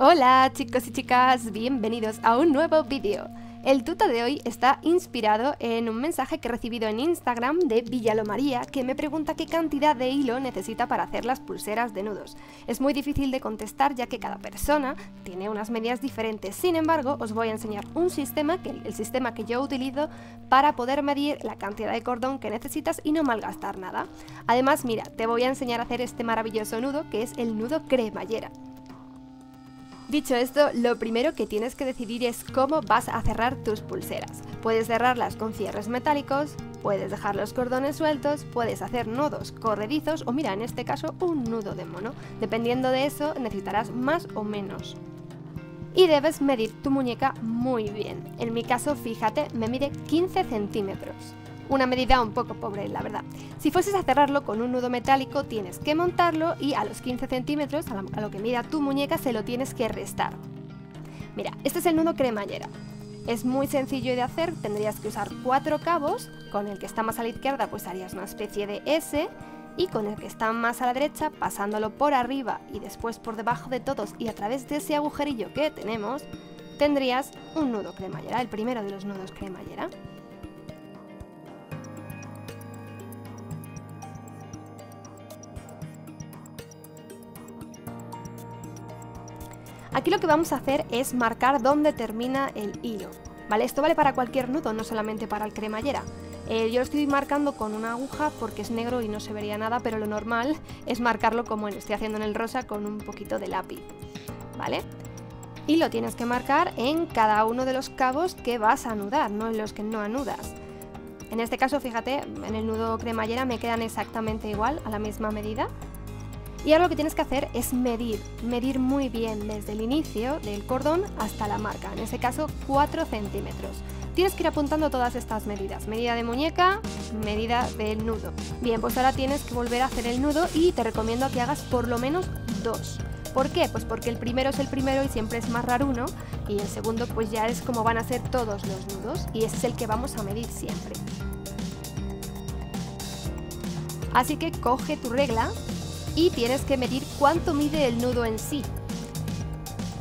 Hola chicos y chicas, bienvenidos a un nuevo vídeo. El tuto de hoy está inspirado en un mensaje que he recibido en Instagram de Villalomaría que me pregunta qué cantidad de hilo necesita para hacer las pulseras de nudos. Es muy difícil de contestar ya que cada persona tiene unas medidas diferentes, sin embargo os voy a enseñar un sistema, que el sistema que yo utilizo para poder medir la cantidad de cordón que necesitas y no malgastar nada. Además mira, te voy a enseñar a hacer este maravilloso nudo que es el nudo cremallera. Dicho esto, lo primero que tienes que decidir es cómo vas a cerrar tus pulseras. Puedes cerrarlas con cierres metálicos, puedes dejar los cordones sueltos, puedes hacer nudos corredizos o mira, en este caso un nudo de mono. Dependiendo de eso necesitarás más o menos. Y debes medir tu muñeca muy bien. En mi caso, fíjate, me mide 15 centímetros. Una medida un poco pobre, la verdad. Si fueses a cerrarlo con un nudo metálico, tienes que montarlo y a los 15 centímetros, a lo que mida tu muñeca, se lo tienes que restar. Mira, este es el nudo cremallera. Es muy sencillo de hacer, tendrías que usar cuatro cabos, con el que está más a la izquierda pues harías una especie de S, y con el que está más a la derecha, pasándolo por arriba y después por debajo de todos y a través de ese agujerillo que tenemos, tendrías un nudo cremallera, el primero de los nudos cremallera. Aquí lo que vamos a hacer es marcar dónde termina el hilo. ¿Vale? Esto vale para cualquier nudo, no solamente para el cremallera. Eh, yo lo estoy marcando con una aguja porque es negro y no se vería nada, pero lo normal es marcarlo como estoy haciendo en el rosa con un poquito de lápiz. ¿Vale? Y lo tienes que marcar en cada uno de los cabos que vas a anudar, no en los que no anudas. En este caso, fíjate, en el nudo cremallera me quedan exactamente igual, a la misma medida, y ahora lo que tienes que hacer es medir, medir muy bien desde el inicio del cordón hasta la marca, en este caso 4 centímetros. Tienes que ir apuntando todas estas medidas, medida de muñeca, medida del nudo. Bien, pues ahora tienes que volver a hacer el nudo y te recomiendo que hagas por lo menos dos. ¿Por qué? Pues porque el primero es el primero y siempre es más raro uno y el segundo pues ya es como van a ser todos los nudos y ese es el que vamos a medir siempre. Así que coge tu regla y tienes que medir cuánto mide el nudo en sí.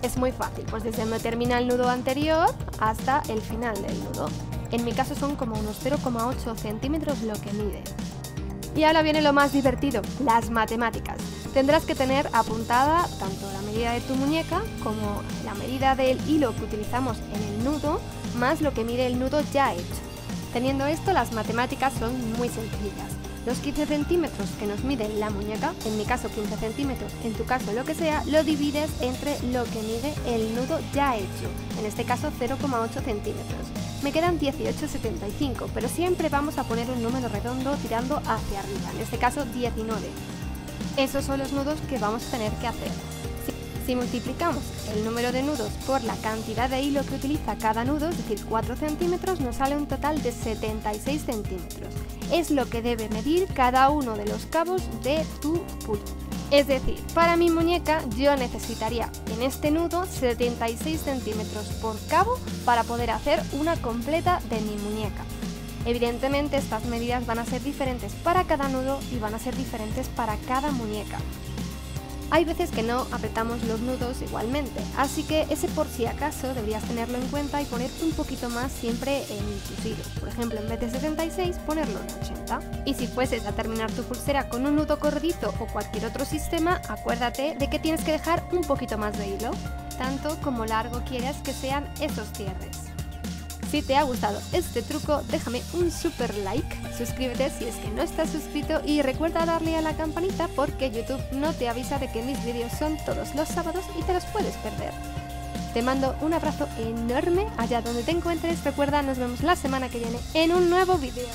Es muy fácil, pues desde donde termina el nudo anterior hasta el final del nudo. En mi caso son como unos 0,8 centímetros lo que mide. Y ahora viene lo más divertido, las matemáticas. Tendrás que tener apuntada tanto la medida de tu muñeca como la medida del hilo que utilizamos en el nudo, más lo que mide el nudo ya hecho. Teniendo esto, las matemáticas son muy sencillas. Los 15 centímetros que nos mide la muñeca, en mi caso 15 centímetros, en tu caso lo que sea, lo divides entre lo que mide el nudo ya hecho, en este caso 0,8 centímetros. Me quedan 18,75, pero siempre vamos a poner un número redondo tirando hacia arriba, en este caso 19. Esos son los nudos que vamos a tener que hacer. Si multiplicamos el número de nudos por la cantidad de hilo que utiliza cada nudo, es decir, 4 centímetros, nos sale un total de 76 centímetros. Es lo que debe medir cada uno de los cabos de tu pull. Es decir, para mi muñeca yo necesitaría en este nudo 76 centímetros por cabo para poder hacer una completa de mi muñeca. Evidentemente estas medidas van a ser diferentes para cada nudo y van a ser diferentes para cada muñeca. Hay veces que no apretamos los nudos igualmente, así que ese por si acaso deberías tenerlo en cuenta y poner un poquito más siempre en tus hilos. Por ejemplo, en vez de 76, ponerlo en 80. Y si fueses a terminar tu pulsera con un nudo corredito o cualquier otro sistema, acuérdate de que tienes que dejar un poquito más de hilo, tanto como largo quieras que sean esos cierres. Si te ha gustado este truco, déjame un super like, suscríbete si es que no estás suscrito y recuerda darle a la campanita porque YouTube no te avisa de que mis vídeos son todos los sábados y te los puedes perder. Te mando un abrazo enorme allá donde te encuentres, recuerda nos vemos la semana que viene en un nuevo vídeo.